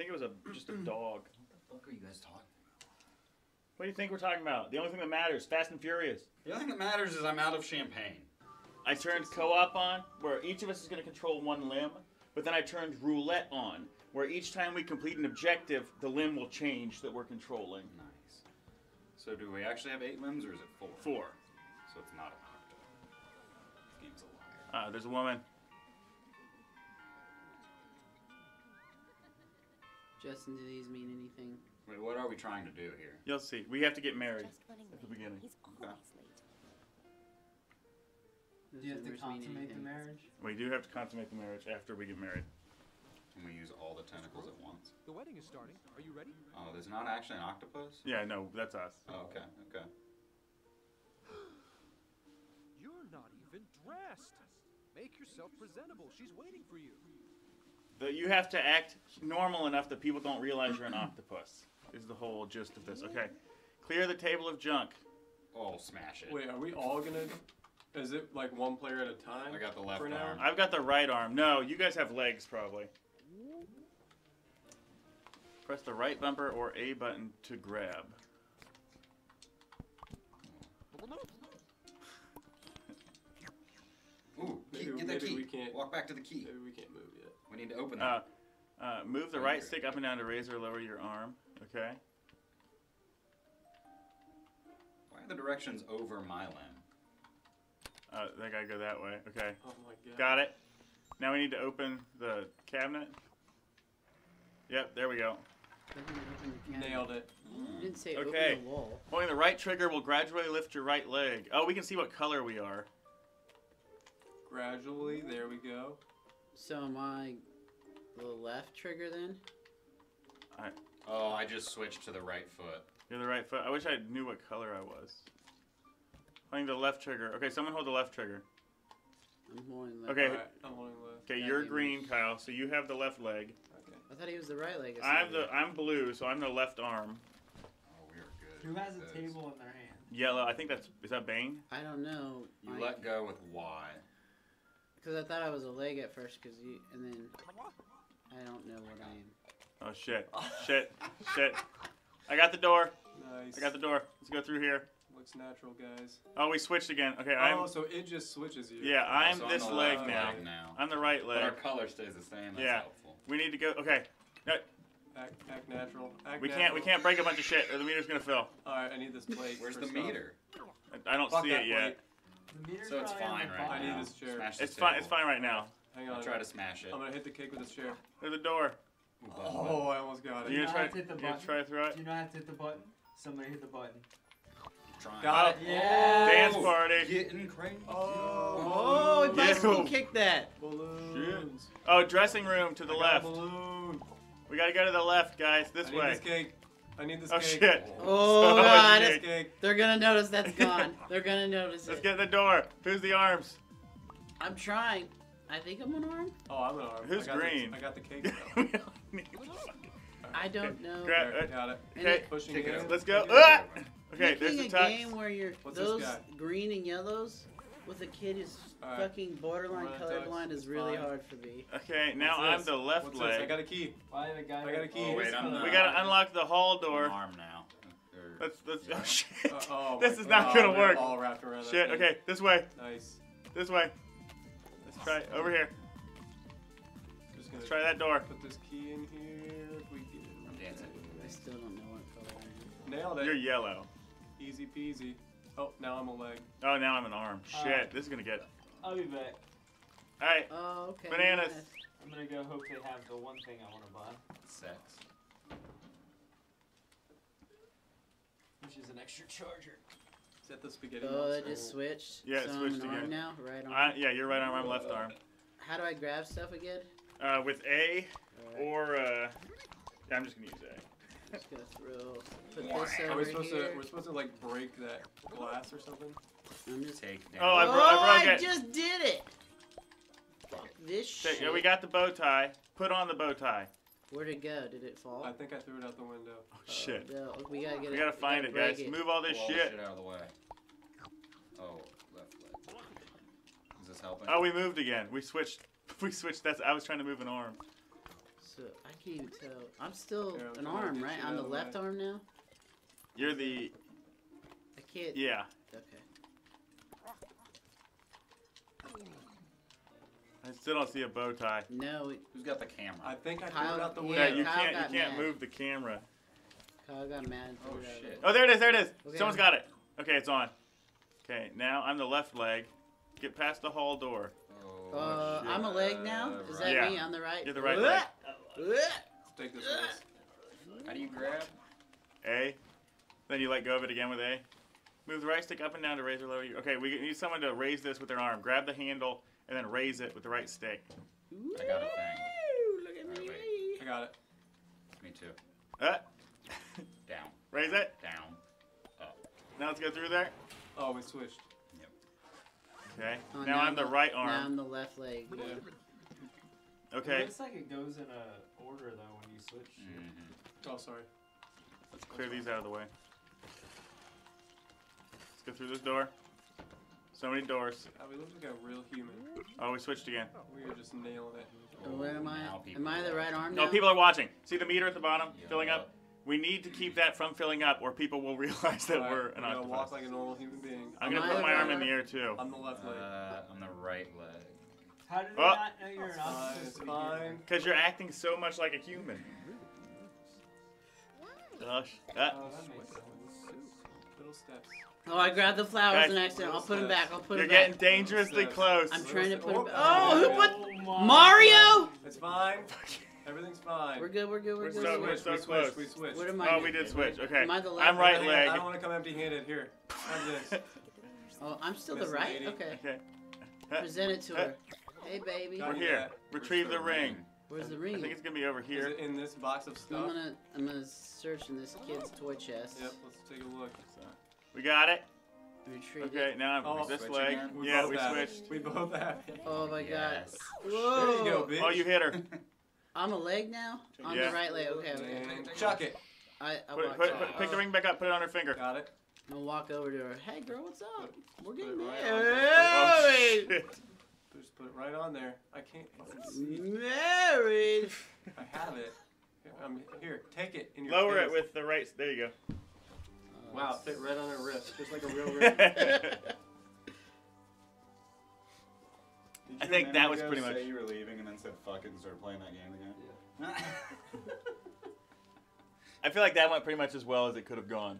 think it was a just a dog. What the fuck are you guys talking? About? What do you think we're talking about? The only thing that matters, Fast and Furious. The only thing that matters is I'm out of champagne. I turned co-op on, where each of us is going to control one limb, but then I turned roulette on, where each time we complete an objective, the limb will change that we're controlling. Nice. So do we actually have eight limbs or is it four? Four. So it's not an octo. This game's a liar. Uh, there's a woman. Justin, do these mean anything? Wait, what are we trying to do here? You'll see. We have to get married. Just At the late. beginning. He's always late. Do you have to consummate the marriage? We do have to consummate the marriage after we get married. Can we use all the tentacles at once? The wedding is starting. Are you ready? Oh, there's not actually an octopus? Yeah, no, that's us. Oh, okay, okay. You're not even dressed. Make yourself presentable. She's waiting for you. The, you have to act normal enough that people don't realize you're an octopus. Is the whole gist of this. Okay, clear the table of junk. Oh, smash it. Wait, are we all gonna? Is it like one player at a time? I got the left for now? arm. I've got the right arm. No, you guys have legs probably. Press the right bumper or A button to grab. Ooh, key, get that maybe key. we can't- Walk back to the key. Maybe we can't move yet. We need to open it. Uh, uh, move the Oh, right stick up and down to raise or lower your arm. Okay. Why are the directions over my limb? Uh, they gotta go that way. Okay. Oh my god. Got it. Now we need to open the cabinet. Yep, there we go. They're gonna open the cabinet. Nailed it. You didn't say Okay. open the wall. Holding the right trigger will gradually lift your right leg. Oh, we can see what color we are. Gradually, there we go. So am I the left trigger then? Oh, I just switched to the right foot. You're the right foot. I wish I knew what color I was. Holding the left trigger. Okay, someone hold the left trigger. I'm holding left. Okay. Alright, I'm holding left. Okay, That you're gave green, me- Kyle. So you have the left leg. Okay. I thought he was the right leg. or I'm the something. I'm blue, so I'm the left arm. Oh, we are good. Who has a This. table in their hand? Yellow. I think that's is that Bane? I don't know. You let go with Y. Because I thought I was a leg at first, cause you, and then I don't know what I am. Oh shit. Shit. Shit. I got the door. Nice. I got the door. Let's go through here. Looks natural, guys. Oh, we switched again. Okay, oh, I'm so it just switches you. yeah, I'm So this the leg left now. leg now. I'm the right But our color stays the same. That's Yeah. helpful. We need to go. Okay, Act, act natural. Act we natural. can't we can't break a bunch of shit or the meter's gonna fill. Alright, I need this plate. Where's the stuff. meter? I- I don't Fuck see that it yet. plate. The meter's So it's fine the right bottom. I need now. this chair. Smash It's this fine. It's table. fine right now. Hang I'll on. try to smash it. I'm gonna hit the cake with this chair. There's the door. Ooh, button, Oh. I almost got You it. You gonna know try? how to hit the You gonna button? try to throw it? Do you know how to hit the button? Somebody hit the button. Trying. Got Oh, it. Yeah. Oh. Dance party. Getting crazy. Oh, Yeah. bicycle kick that. Balloons. Oh, dressing room to the I got left. a balloon. We gotta go to the left, guys. This I need way. this cake. I need this Oh cake. shit. Oh, So God. cake. cake. They're gonna notice that's gone. They're gonna notice Let's it. get in the door. Who's the arms? I'm trying. I think I'm unarmed. Oh, I'm an arm. Who's I green? The, I got the cake. We though. don't need- I don't know. Grab- There, uh, got it. Okay, Pushing it let's go. Kick it Ah! over. Okay, there's Making the a tux. game where you're What's those green and yellows with a kid who's Alright. fucking borderline Run tux, colorblind is it's really fine. hard for me. Okay, now What's I'm this? the left What's this? I got a key. Why the guy? I got a key. Oh, wait, I'm not. We gotta unlock the hall door. Arm now. Or- Let's let's. Yeah. Oh shit! Uh, oh this my is not God, gonna they're work. All wrapped around that Shit. thing. Okay, this way. Nice. This way. Let's try it. over here. Just gonna Let's try that door. put this key in here. If we get I'm dancing. I still don't know what color I am. it. Nailed it. You're yellow. Easy peasy. Oh, now I'm a leg. Oh, now I'm an arm. Shit, Alright. this is gonna get. I'll be back. All right. Oh, okay. Bananas. nice. I'm gonna go hope they have the one thing I want to buy, Sex. which is an extra charger. Is that the spaghetti Oh, that monster? just switched. Yeah, it switched I'm an arm again. now, right arm. I, yeah, you're right arm. I'm left arm. How do I grab stuff again? Uh, with A Alright, or uh, yeah, I'm just gonna use A. just gonna throw. Put Wow. this Are over we supposed here. to? We're supposed to like break that glass or something? I'm just. Take down. Oh, I oh, bro- I broke oh, I it. just did it. Fuck this Okay, shit. yeah, we got the bow tie. Put on the bow tie. Where'd it go? Did it fall? I think I threw it out the window. Oh shit. Oh, no, we gotta get We it. gotta find it, break guys. Move all this Pull all the shit. shit out of the way. Oh, left leg. Is this helping? Oh, we moved again. We switched. We switched. That's. I was trying to move an arm. So So I can't even tell. I'm still Here, I'm an trying to arm, get right? you I'm the of the left way. arm now. You're the I can't. yeah. Okay. I still don't see a bow tie. No, it, Who's got the camera? I think I threw Kyle- it out the yeah, way. Yeah, you Kyle can't got you can't mad. move the camera. Kyle got mad. and Oh, threw it out of shit. there. Oh, there it is. There it is. Okay. Someone's got it. Okay, it's on. Okay, now I'm the left leg. Get past the hall door. Oh, Uh, shit. I'm a leg now. Is that Yeah. me on the right? You're the right leg. Take this with How do you grab? A. Then you let go of it again with A. Move the right stick up and down to raise or lower. Your, okay, we need someone to raise this with their arm. Grab the handle and then raise it with the right stick. I got a thing. Look at me. Alright, I got it. Me too. Uh, Down. raise it. Down. Up. Now let's go through there. Oh, we switched. Yep. Okay. Oh, now I'm the right Now arm. I'm the left leg. Yeah. Okay. It looks like it goes in a order though when you switch. Mm-hmm. Oh, sorry. Let's clear these out of the way. Let's go through this door. So many doors. God, we look like a real human. Oh, we switched again. We are just nailing it. Oh, where am I? Am I the right arm No, now? people are watching. See the meter at the bottom Yeah. filling up? We need to keep that from filling up, or people will realize that Alright, we're an gonna walk like a normal human being. I'm Am gonna I put the my arm right in the air too. I'm the left leg. Uh, I'm the right leg. How did Oh. you not know you're an octopus? To begin with? Because you're acting so much like a human. Gosh. Uh, Oh, that makes sense. Little steps. Oh, I grabbed the flowers Guys, in accident. I'll put them back. I'll put them back." you're them back. getting dangerously close. I'm trying to put Oh, them back. Oh, who put Oh my Mario? It's fine. Everything's fine. We're good. We're good. We're We're good. so- we're we're good. so we close. switched. We switched. What am I? Oh, doing? we did switch. Okay. Am I the left I'm or right the I leg. don't want to come empty-handed. Here. Have this. Oh, I'm still the Miss right. Lady. Okay. Okay. Present it to her. Hey, baby. Got We're here. that. Retrieve the ring. Where's the ring? I think it's gonna be over Is here. it in this box of I'm stuff? gonna I'm gonna search in this kid's toy chest. Yep. Let's take a look. We got it. Retrieve Okay, it. now I'm Oh, this switch leg. again? We Yeah, both we have it. switched. We both have it. Oh my Yes. god. Whoa. There you go, bitch. Oh, you hit her. I'm a leg now. On Yeah. the right leg. Okay. Okay. And chuck it. I I Put, walked put, put, pick the ring back up. Put it on her finger. Got it. I'm gonna walk over to her. Hey, girl, what's up? We're getting Put it right Oh, married. shit. Just put it right on there. I can't. married. I have it. Here, I'm here. Take it in your Lower face. it with the right. There you go. Wow, fit right on her wrist, just like a real go. ring. I Did I you think that was ago pretty say much- you were leaving and then said fuck it and started playing that game again. I feel like that went pretty much as well as it could have gone.